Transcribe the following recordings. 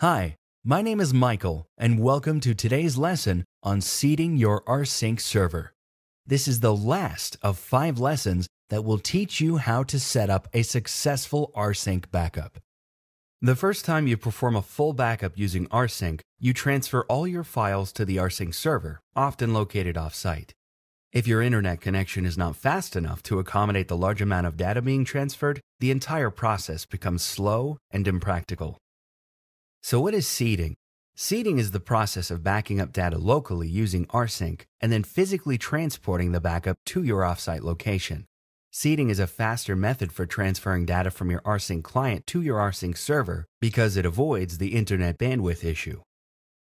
Hi, my name is Michael, and welcome to today's lesson on seeding your rsync server. This is the last of five lessons that will teach you how to set up a successful rsync backup. The first time you perform a full backup using rsync, you transfer all your files to the rsync server, often located off-site. If your internet connection is not fast enough to accommodate the large amount of data being transferred, the entire process becomes slow and impractical. So what is seeding? Seeding is the process of backing up data locally using rsync and then physically transporting the backup to your offsite location. Seeding is a faster method for transferring data from your rsync client to your rsync server because it avoids the internet bandwidth issue.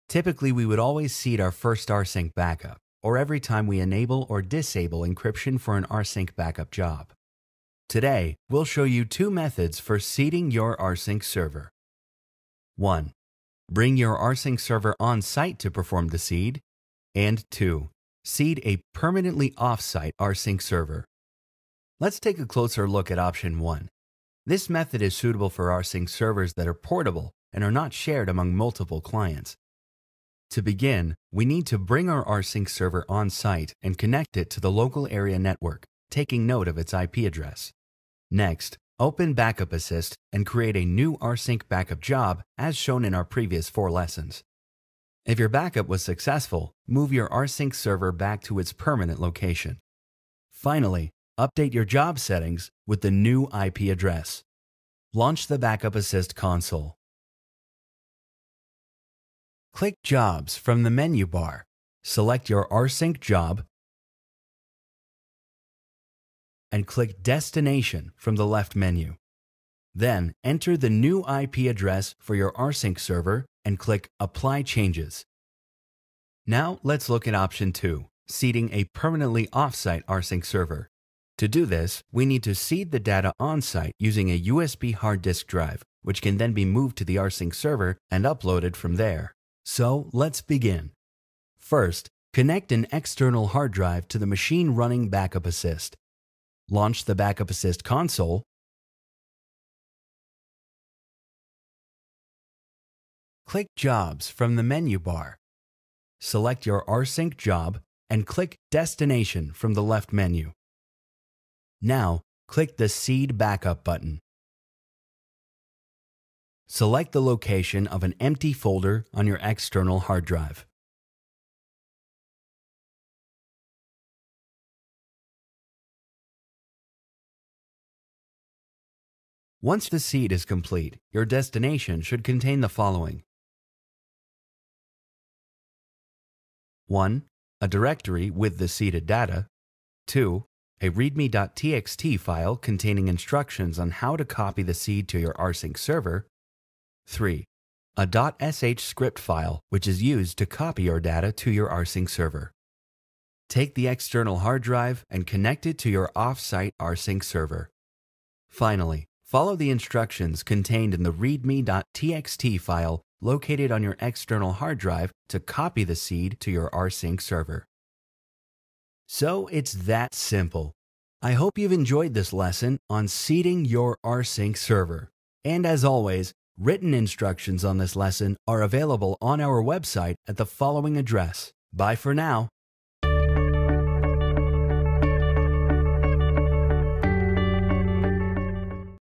Typically, we would always seed our first rsync backup, or every time we enable or disable encryption for an rsync backup job. Today, we'll show you two methods for seeding your rsync server. 1. Bring your rsync server on site to perform the seed. And 2. Seed a permanently off-site rsync server. Let's take a closer look at option 1. This method is suitable for rsync servers that are portable and are not shared among multiple clients. To begin, we need to bring our rsync server on site and connect it to the local area network, taking note of its IP address. Next, Open BackupAssist and create a new rsync backup job as shown in our previous four lessons. If your backup was successful, move your rsync server back to its permanent location. Finally, update your job settings with the new IP address. Launch the BackupAssist console. Click Jobs from the menu bar. Select your rsync job and click Destination from the left menu. Then enter the new IP address for your rsync server and click Apply Changes. Now let's look at option 2, seeding a permanently offsite rsync server. To do this, we need to seed the data on-site using a USB hard disk drive, which can then be moved to the rsync server and uploaded from there. So let's begin. First, connect an external hard drive to the machine running BackupAssist. Launch the BackupAssist console. Click Jobs from the menu bar. Select your rsync job and click Destination from the left menu. Now, click the Seed Backup button. Select the location of an empty folder on your external hard drive. Once the seed is complete, your destination should contain the following 1. A directory with the seeded data. 2. A readme.txt file containing instructions on how to copy the seed to your rsync server. 3. A .sh script file which is used to copy your data to your rsync server. Take the external hard drive and connect it to your off-site rsync server. Finally, Follow the instructions contained in the readme.txt file located on your external hard drive to copy the seed to your rsync server. So it's that simple. I hope you've enjoyed this lesson on seeding your rsync server. And as always, written instructions on this lesson are available on our website at the following address. Bye for now.